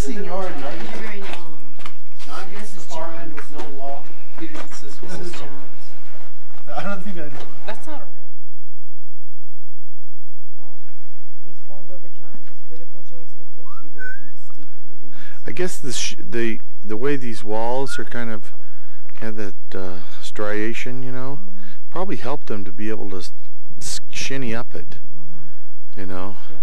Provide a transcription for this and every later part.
seniority, right? Very long. John gets the far end with no wall. Peter gets this This one. is John's. I don't think I know. That's not a room. These formed over time as vertical joints in the cliffs evolved into steep ravines. I guess the sh- the the way these walls are kind of have that uh, striation, you know, probably helped them to be able to s- s- shinny up it. Mm-hmm. You know, Yeah.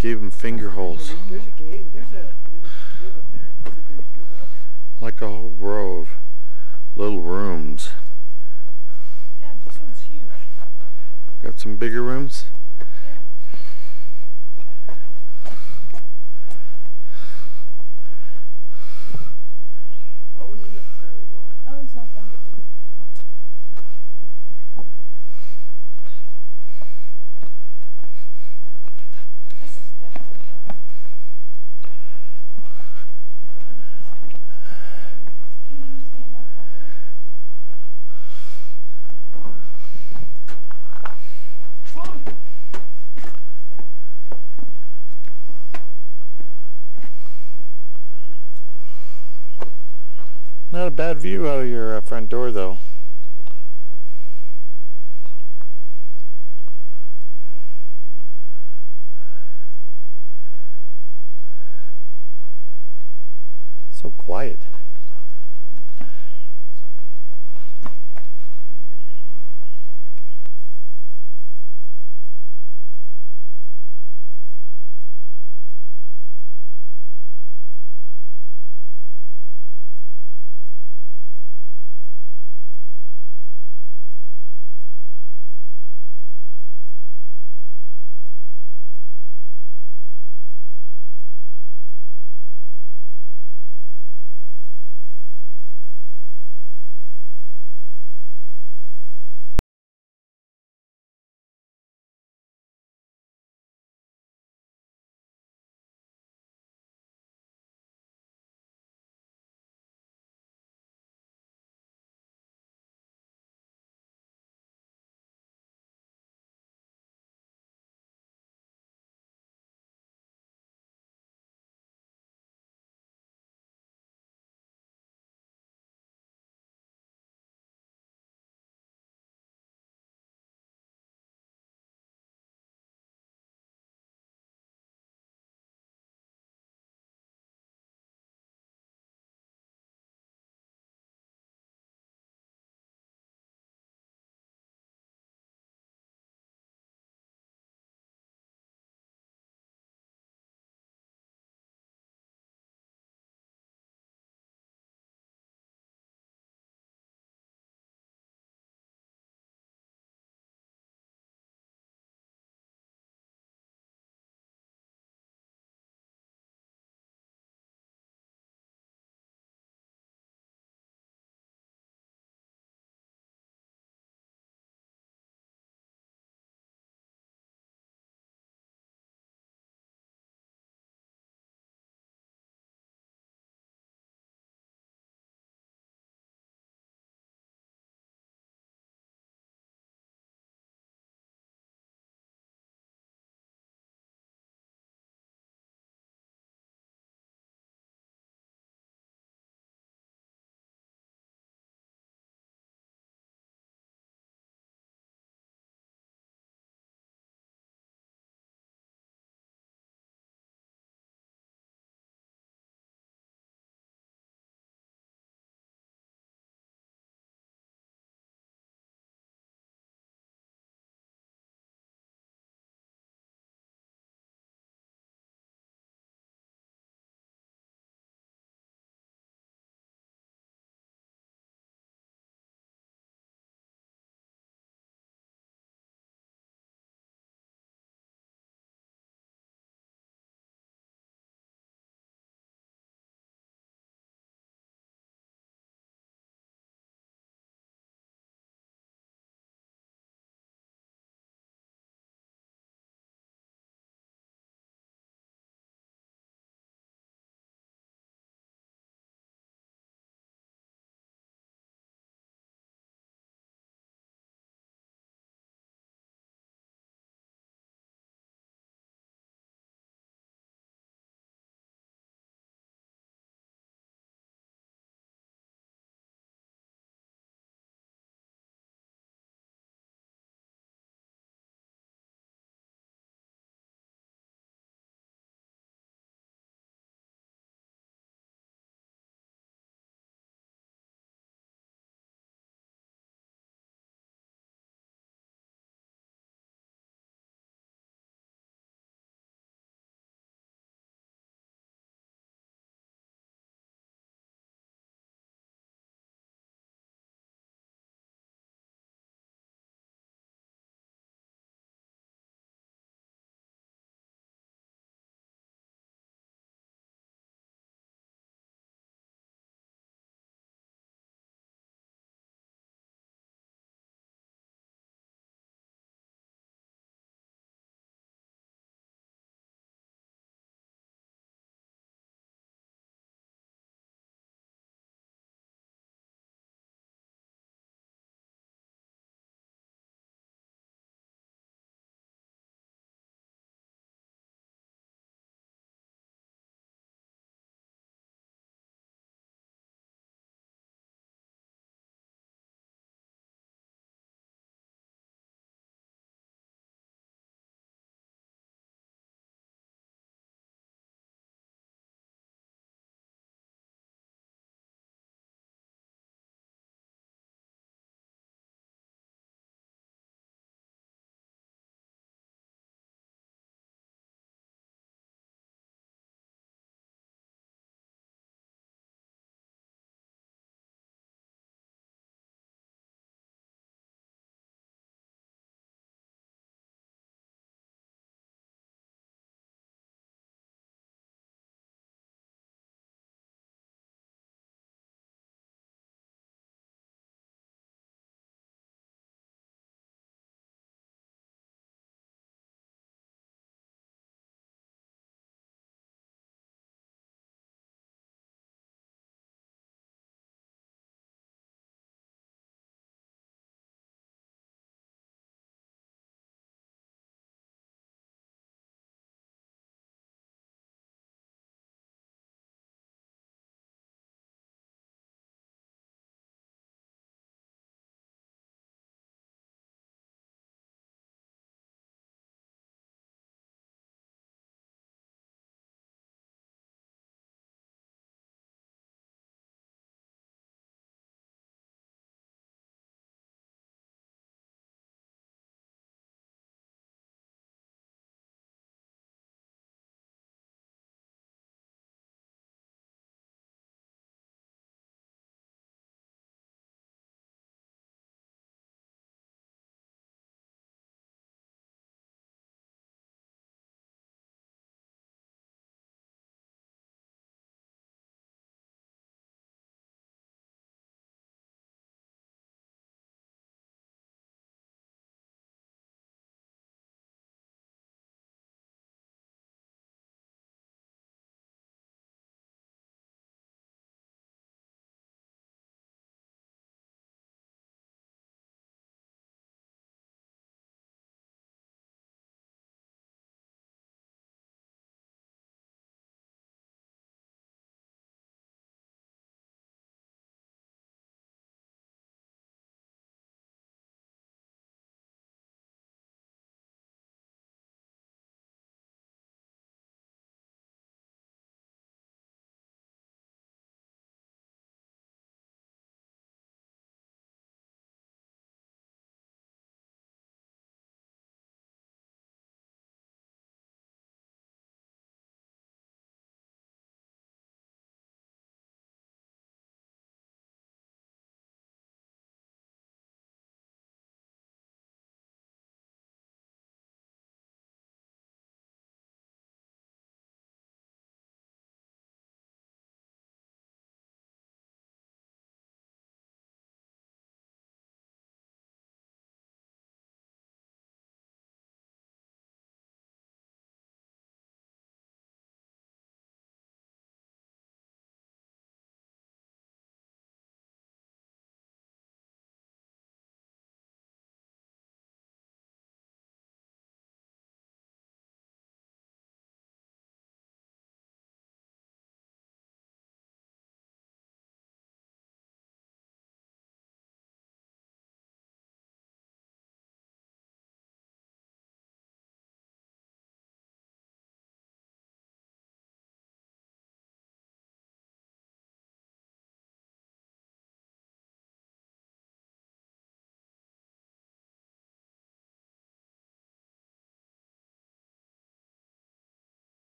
Gave them finger holes, There's a cave, there's a, there's a cave up there. It looks like there used to be a like a whole row of little rooms. Dad, this one's huge. Got some bigger rooms. I wouldn't necessarily go in. Oh, it's not that. This is definitely uh Can you stand up properly? Whoa. Not a bad view out of your uh, front door, though. So quiet.